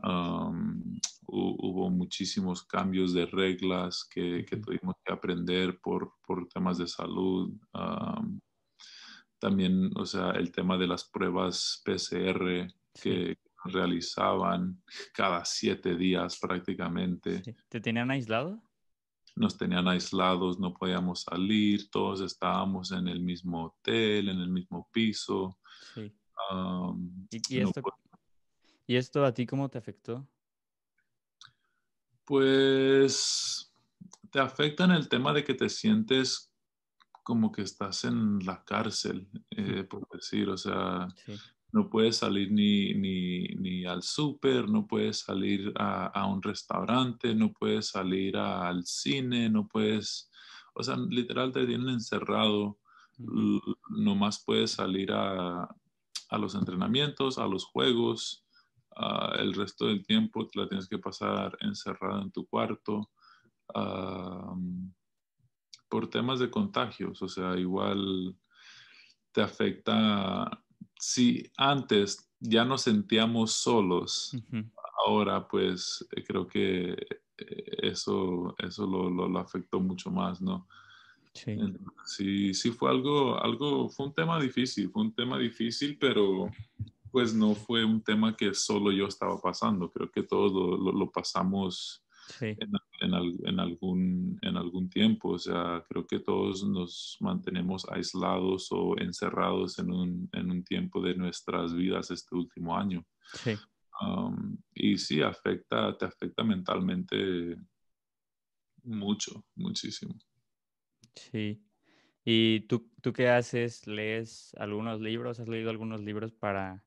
Um, hubo muchísimos cambios de reglas que, que tuvimos que aprender por, por temas de salud. También, o sea, el tema de las pruebas PCR que realizaban cada siete días prácticamente. ¿Te tenían aislado? nos tenían aislados, no podíamos salir, todos estábamos en el mismo hotel, en el mismo piso. Sí. ¿Y, esto, ¿Y esto a ti cómo te afectó? Pues te afecta en el tema de que te sientes como que estás en la cárcel, eh, por decir, o sea, no puedes salir ni, ni, al súper, no puedes salir a, un restaurante, no puedes salir al cine, no puedes, o sea, literal te tienen encerrado, nomás puedes salir a, los entrenamientos, a los juegos, el resto del tiempo te la tienes que pasar encerrado en tu cuarto. por temas de contagios, o sea, igual te afecta si antes ya nos sentíamos solos, ahora pues eh, creo que eh, eso, eso lo, lo, afectó mucho más, ¿no? Sí. sí, fue algo, algo, fue un tema difícil, fue un tema difícil, pero pues no fue un tema que solo yo estaba pasando, creo que todos lo, lo pasamos en, algún, en algún tiempo. O sea, creo que todos nos mantenemos aislados o encerrados en un, en un tiempo de nuestras vidas este último año. Sí. Um, y sí, afecta, te afecta mentalmente mucho, muchísimo. Sí. ¿Y tú, tú qué haces? ¿Lees algunos libros? ¿Has leído algunos libros para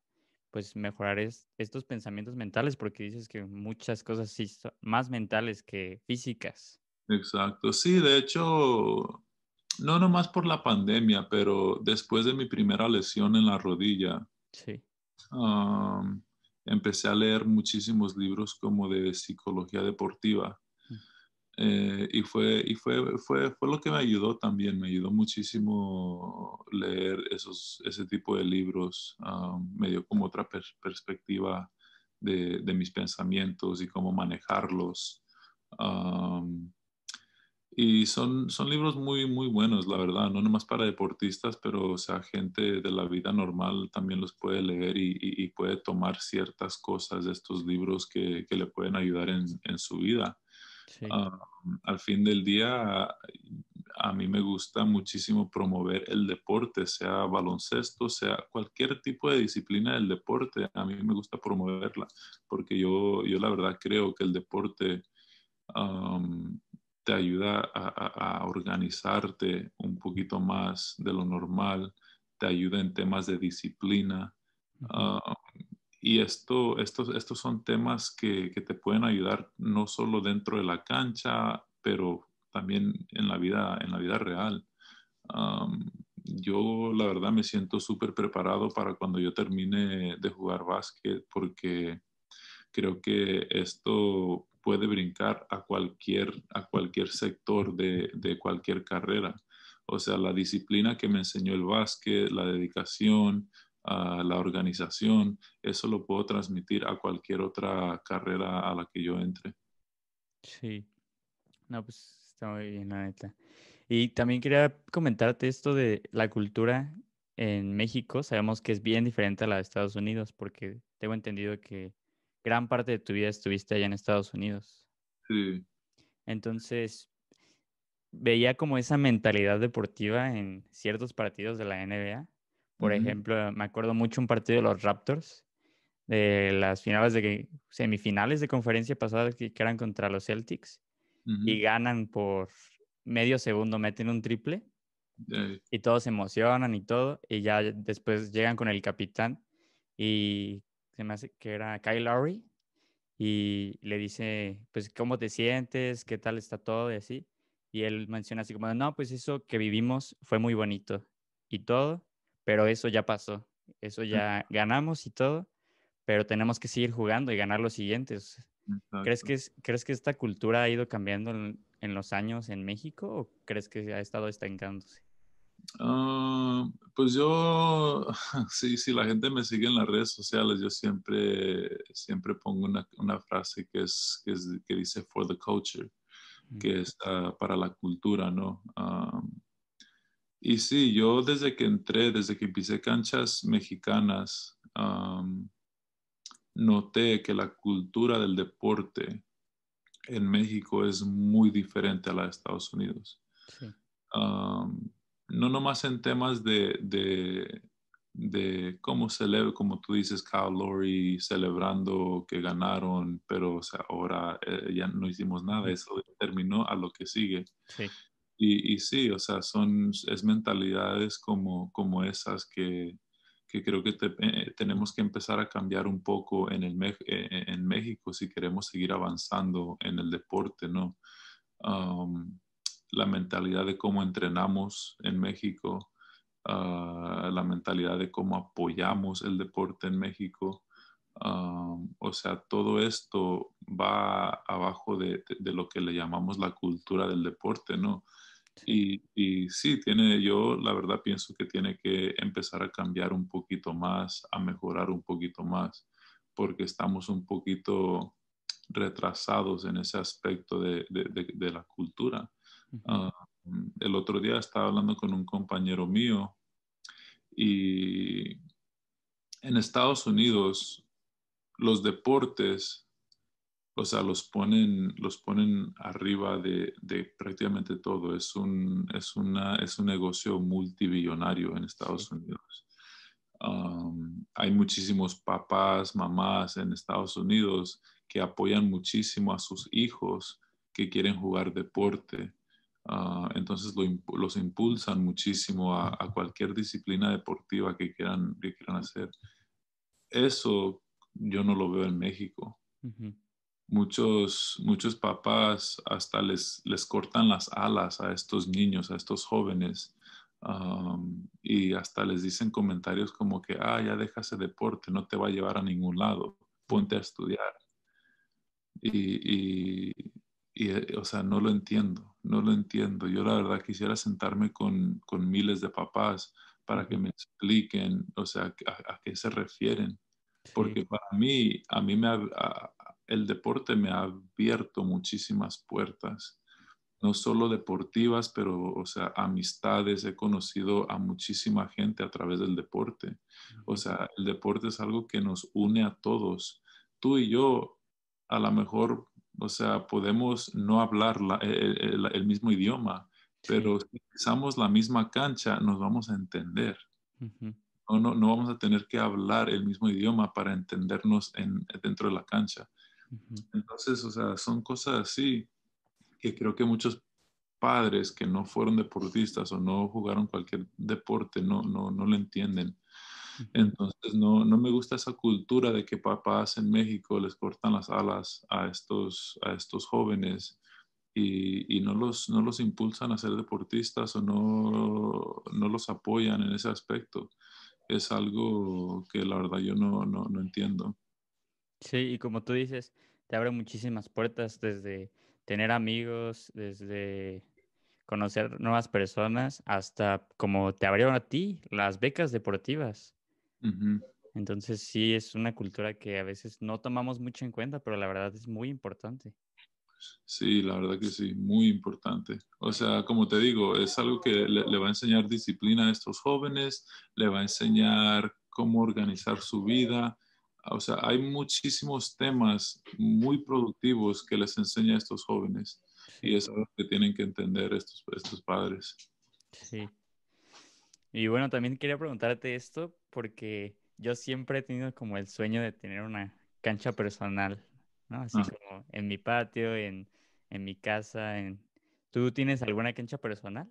pues mejorar estos pensamientos mentales, porque dices que muchas cosas sí son más mentales que físicas. Exacto, sí, de hecho, no nomás por la pandemia, pero después de mi primera lesión en la rodilla, sí. empecé a leer muchísimos libros como de psicología deportiva. Eh, y fue, y fue, fue, fue lo que me ayudó también, me ayudó muchísimo leer esos, ese tipo de libros, um, me dio como otra perspectiva de, de, mis pensamientos y cómo manejarlos. Um, y son, son libros muy, muy buenos, la verdad, no nomás para deportistas, pero o sea, gente de la vida normal también los puede leer y, y, puede tomar ciertas cosas de estos libros que, que le pueden ayudar en, en su vida. Ah, al fin del día, a mí me gusta muchísimo promover el deporte, sea baloncesto, sea cualquier tipo de disciplina del deporte, a mí me gusta promoverla, porque yo, yo la verdad creo que el deporte te ayuda a, organizarte un poquito más de lo normal, te ayuda en temas de disciplina. Y esto, estos, estos son temas que, que, te pueden ayudar no solo dentro de la cancha, pero también en la vida, en la vida real. yo la verdad me siento súper preparado para cuando yo termine de jugar básquet porque creo que esto puede brincar a cualquier, a cualquier sector de, de, cualquier carrera. O sea, la disciplina que me enseñó el básquet, la dedicación, uh, la organización, eso lo puedo transmitir a cualquier otra carrera a la que yo entre. Sí. No, pues está muy bien, la neta. Y también quería comentarte esto de la cultura en México. Sabemos que es bien diferente a la de Estados Unidos, porque tengo entendido que gran parte de tu vida estuviste allá en Estados Unidos. Sí. Entonces, veía como esa mentalidad deportiva en ciertos partidos de la NBA. Por ejemplo, me acuerdo mucho un partido de los Raptors, de las finales de semifinales de conferencia pasada que, eran contra los Celtics y ganan por medio segundo, meten un triple y todos se emocionan y todo y ya después llegan con el capitán y se me hace que era Kyle Lowry, y le dice, pues, ¿cómo te sientes? ¿Qué tal está todo? Y así. Y él menciona así como, no, pues eso que vivimos fue muy bonito y todo, pero eso ya pasó. Eso ya ganamos y todo, pero tenemos que seguir jugando y ganar los siguientes. ¿Crees que, ¿Crees que esta cultura ha ido cambiando en, en, los años en México o crees que ha estado estancándose? Ah, pues yo, [LAUGHS] sí, si la gente me sigue en las redes sociales, yo siempre, siempre pongo una, una frase que, es, que, es, que dice for the culture, que es uh, para la cultura, ¿no? Um, y sí, yo desde que entré, desde que empecé canchas mexicanas, um, noté que la cultura del deporte en México es muy diferente a la de Estados Unidos. Sí. Um, no nomás en temas de, de, de cómo celebra, como tú dices, Kyle Lowry celebrando que ganaron, pero ahora eh, ya no hicimos nada, eso terminó a lo que sigue. Sí. Y, y, sí, o sea, son es mentalidades como, como esas que, que creo que eh, tenemos que empezar a cambiar un poco en, el, eh, en México si queremos seguir avanzando en el deporte, ¿no? La mentalidad de cómo entrenamos en México, ah, la mentalidad de cómo apoyamos el deporte en México. O sea, todo esto va abajo de, lo que le llamamos la cultura del deporte, ¿no? Y, y, sí, tiene, yo la verdad pienso que tiene que empezar a cambiar un poquito más, a mejorar un poquito más, porque estamos un poquito retrasados en ese aspecto de, de la cultura. Ah, el otro día estaba hablando con un compañero mío y en Estados Unidos los deportes, o sea, los ponen, los ponen arriba de, prácticamente todo. Es un, es, una, es un negocio multibillonario en Estados Unidos. hay muchísimos papás, mamás en Estados Unidos que apoyan muchísimo a sus hijos que quieren jugar deporte. Ah, entonces los impulsan muchísimo a, cualquier disciplina deportiva que quieran, que quieran hacer. Eso yo no lo veo en México. Muchos, muchos papás hasta les, les cortan las alas a estos niños, a estos jóvenes, y hasta les dicen comentarios como que, ah, ya deja ese deporte, no te va a llevar a ningún lado, ponte a estudiar. Y, y, eh, o sea, no lo entiendo, no lo entiendo. Yo la verdad quisiera sentarme con, con miles de papás para que me expliquen, o sea, a, qué se refieren. Porque para mí, a mí me el deporte me ha abierto muchísimas puertas no solo deportivas, pero, o sea, amistades, he conocido a muchísima gente a través del deporte. O sea, el deporte es algo que nos une a todos. Tú y yo, a lo mejor, o sea, podemos no hablar el, mismo idioma, pero si usamos la misma cancha, nos vamos a entender. no, no, no, vamos a tener que hablar el mismo idioma para entendernos en, dentro de la cancha. Entonces, o sea, son cosas así que creo que muchos padres que no fueron deportistas o no jugaron cualquier deporte no, no, no lo entienden. Entonces, no, no, me gusta esa cultura de que papás en México les cortan las alas a estos, a estos jóvenes y, y no, los, no los impulsan a ser deportistas o no, no los apoyan en ese aspecto. Es algo que la verdad yo no, no, no entiendo. Sí, y como tú dices, te abre muchísimas puertas desde tener amigos, desde conocer nuevas personas, hasta como te abrieron a ti las becas deportivas. Entonces sí es una cultura que a veces no tomamos mucho en cuenta, pero la verdad es muy importante. Sí, la verdad que sí, muy importante. O sea, como te digo, es algo que le, le, va a enseñar disciplina a estos jóvenes, le va a enseñar cómo organizar su vida, o sea, hay muchísimos temas muy productivos que les enseña a estos jóvenes y es algo que tienen que entender estos, estos padres. Sí. Y bueno, también quería preguntarte esto porque yo siempre he tenido como el sueño de tener una cancha personal, ¿no? Así como en mi patio, en, en mi casa. En... ¿Tú tienes alguna cancha personal?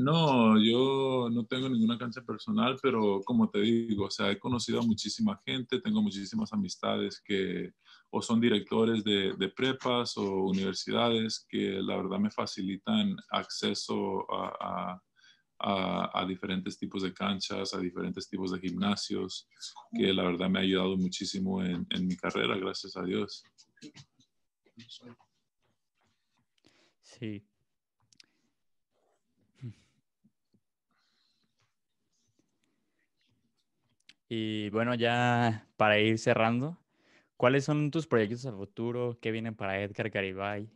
No, yo no tengo ninguna cancha personal, pero como te digo, o sea, he conocido a muchísima gente, tengo muchísimas amistades que o son directores de, prepas o universidades que la verdad me facilitan acceso a, diferentes tipos de canchas, a diferentes tipos de gimnasios, que la verdad me ha ayudado muchísimo en, en mi carrera, gracias a Dios. Sí, Y bueno, ya para ir cerrando, ¿cuáles son tus proyectos a futuro? ¿Qué vienen para Edgar Garibay?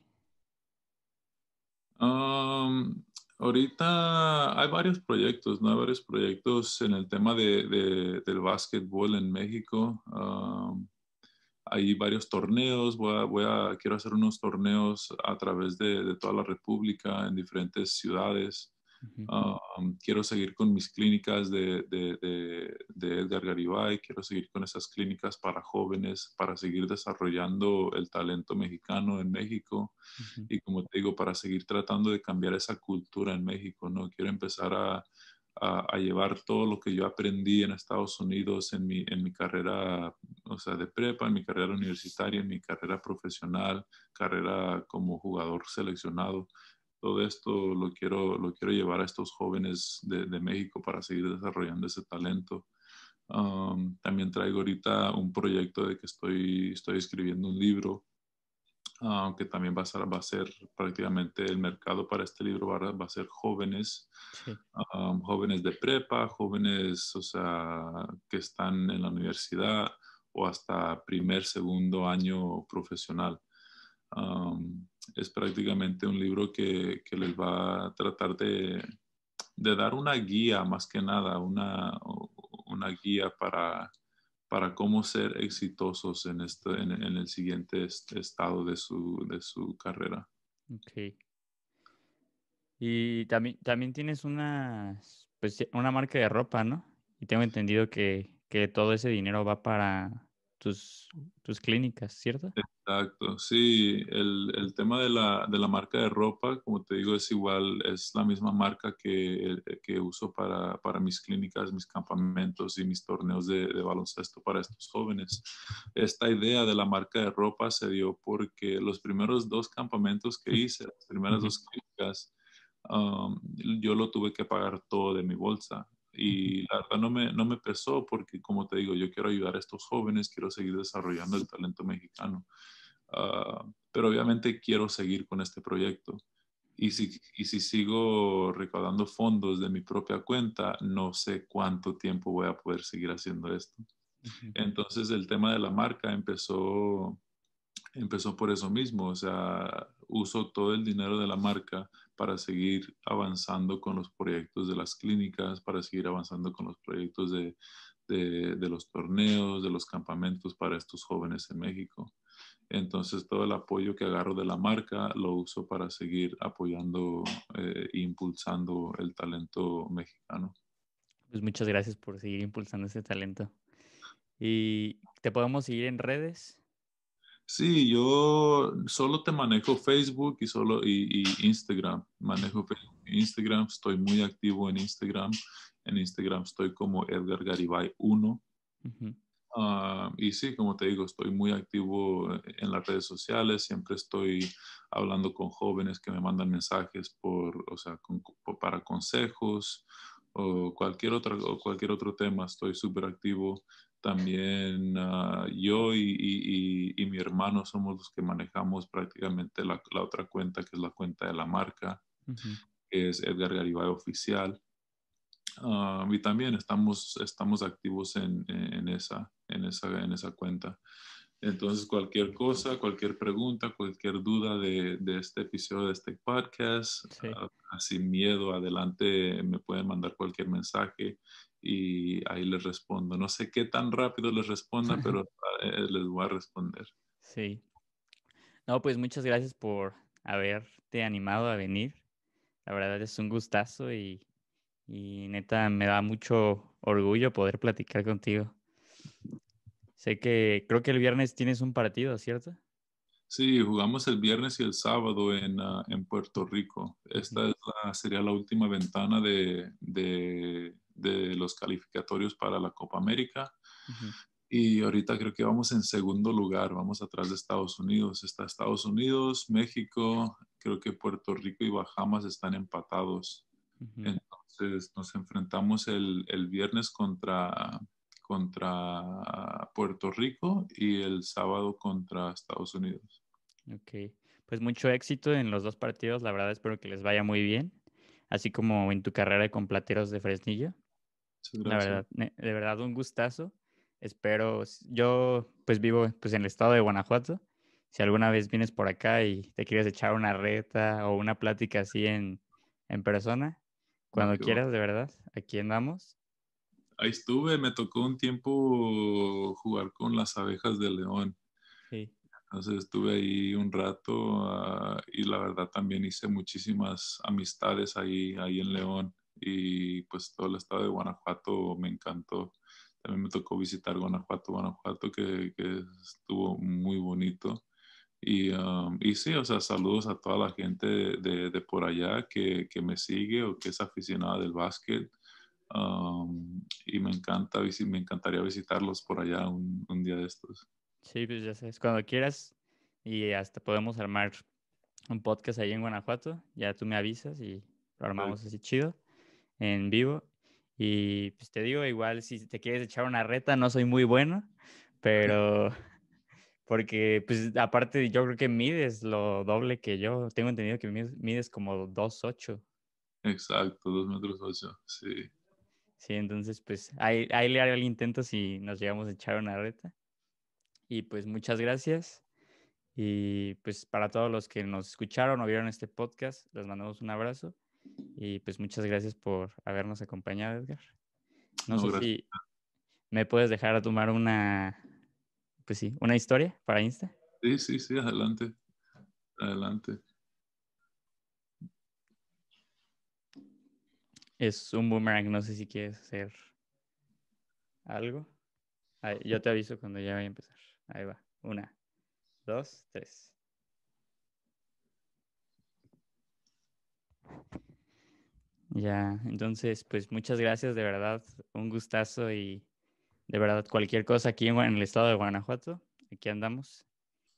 ahorita hay varios proyectos, ¿no? Hay varios proyectos en el tema de, del básquetbol en México. hay varios torneos, voy a, quiero hacer unos torneos a través de, de toda la República en diferentes ciudades quiero seguir con mis clínicas de, de, de, Edgar Garibay, quiero seguir con esas clínicas para jóvenes, para seguir desarrollando el talento mexicano en México y como te digo, para seguir tratando de cambiar esa cultura en México, ¿no? Quiero empezar a, a, llevar todo lo que yo aprendí en Estados Unidos en mi, en mi carrera, o sea, de prepa, en mi carrera universitaria, en mi carrera profesional, carrera como jugador seleccionado todo esto lo quiero, lo quiero llevar a estos jóvenes de, México para seguir desarrollando ese talento. también traigo ahorita un proyecto de que estoy, estoy escribiendo un libro, aunque también va a, ser, va a ser prácticamente el mercado para este libro, va a, va a ser jóvenes, jóvenes de prepa, jóvenes o sea, que están en la universidad o hasta primer, segundo año profesional es prácticamente un libro que, les va a tratar de, dar una guía, más que nada, una, una guía para, para cómo ser exitosos en, este, en, el siguiente estado de su, de su carrera. Ok. Y también, también tienes una, pues, una marca de ropa, ¿no? Y tengo entendido que, que todo ese dinero va para, tus, tus clínicas, ¿cierto? Exacto, sí, el, el tema de la, de la, marca de ropa, como te digo, es igual, es la misma marca que, que uso para, para, mis clínicas, mis campamentos y mis torneos de, de, baloncesto para estos jóvenes. Esta idea de la marca de ropa se dio porque los primeros dos campamentos que [LAUGHS] hice, las primeras dos clínicas, um, yo lo tuve que pagar todo de mi bolsa. Y la verdad no me, no me pesó porque, como te digo, yo quiero ayudar a estos jóvenes, quiero seguir desarrollando el talento mexicano. Ah, pero obviamente quiero seguir con este proyecto. Y si, y si sigo recaudando fondos de mi propia cuenta, no sé cuánto tiempo voy a poder seguir haciendo esto. Entonces el tema de la marca empezó, empezó por eso mismo. O sea, uso todo el dinero de la marca para seguir avanzando con los proyectos de las clínicas, para seguir avanzando con los proyectos de, de, los torneos, de los campamentos para estos jóvenes en México. Entonces, todo el apoyo que agarro de la marca lo uso para seguir apoyando e impulsando el talento mexicano. Pues muchas gracias por seguir impulsando ese talento. ¿Y te podemos seguir en redes? Sí, yo solo te manejo Facebook y solo y, Instagram. Manejo Facebook e Instagram, estoy muy activo en Instagram. En Instagram estoy como Edgar Garibay 1. Ah, y sí, como te digo, estoy muy activo en las redes sociales, siempre estoy hablando con jóvenes que me mandan mensajes por, o sea, para consejos o cualquier, otra, o cualquier otro tema, estoy súper activo. También ah, yo y, y, mi hermano somos los que manejamos prácticamente la, la, otra cuenta, que es la cuenta de la marca, que es Edgar Garibay Oficial. Ah, y también estamos, estamos activos en, en, esa, en, esa, en esa cuenta. Entonces, cualquier cosa, cualquier pregunta, cualquier duda de, de este episodio, de este podcast, ah, sin miedo, adelante, me pueden mandar cualquier mensaje y ahí les respondo. No sé qué tan rápido les responda, [LAUGHS] pero eh, les voy a responder. Sí. No, pues muchas gracias por haberte animado a venir. La verdad es un gustazo y, y neta me da mucho orgullo poder platicar contigo. Sé que creo que el viernes tienes un partido, ¿cierto? Sí, jugamos el viernes y el sábado en, ah, en Puerto Rico. Esta es la, sería la última ventana de, de de los calificatorios para la Copa América. Y ahorita creo que vamos en segundo lugar, vamos atrás de Estados Unidos. Está Estados Unidos, México, creo que Puerto Rico y Bahamas están empatados. Entonces nos enfrentamos el, el, viernes contra, contra Puerto Rico y el sábado contra Estados Unidos. Ok, pues mucho éxito en los dos partidos, la verdad espero que les vaya muy bien, así como en tu carrera con Plateros de Fresnillo. La verdad, de verdad, un gustazo. Espero, yo pues vivo pues en el estado de Guanajuato. Si alguna vez vienes por acá y te quieres echar una reta o una plática así en, en persona, cuando quieras, de verdad, aquí andamos. Ahí estuve, me tocó un tiempo jugar con las abejas de León. Sí. Entonces estuve ahí un rato ah, y la verdad también hice muchísimas amistades ahí, ahí en León y pues todo el estado de Guanajuato me encantó. También me tocó visitar Guanajuato, Guanajuato, que, que estuvo muy bonito. Y, um, y, sí, o sea, saludos a toda la gente de, de, por allá que, que, me sigue o que es aficionada del básquet. Um, y me encanta, me encantaría visitarlos por allá un, un, día de estos. Sí, pues ya sabes, cuando quieras y hasta podemos armar un podcast ahí en Guanajuato, ya tú me avisas y lo armamos así chido en vivo. Y pues te digo, igual si te quieres echar una reta, no soy muy bueno, pero [LAUGHS] porque pues aparte yo creo que mides lo doble que yo. Tengo entendido que mides como 2'8". Exacto, 2 metros 8, sí. Sí, entonces pues ahí, ahí le haré el intento si nos llegamos a echar una reta. Y pues muchas gracias. Y pues para todos los que nos escucharon o vieron este podcast, les mandamos un abrazo. Y pues muchas gracias por habernos acompañado, Edgar. No, sé si me puedes dejar a tomar una, pues sí, una historia para Insta. Sí, sí, sí, adelante. Adelante. Es un boomerang, no sé si quieres hacer algo. yo te aviso cuando ya vaya a empezar. Ahí va. Una, dos, tres. Ya, entonces, pues muchas gracias, de verdad, un gustazo y de verdad cualquier cosa aquí en, el estado de Guanajuato, aquí andamos.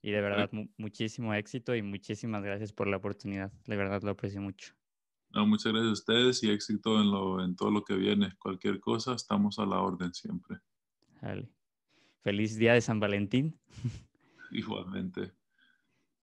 Y de verdad, muchísimo éxito y muchísimas gracias por la oportunidad. De verdad, lo aprecio mucho. No, muchas gracias a ustedes y éxito en, lo, en todo lo que viene. Cualquier cosa, estamos a la orden siempre. Vale. Feliz día de San Valentín. [LAUGHS] Igualmente.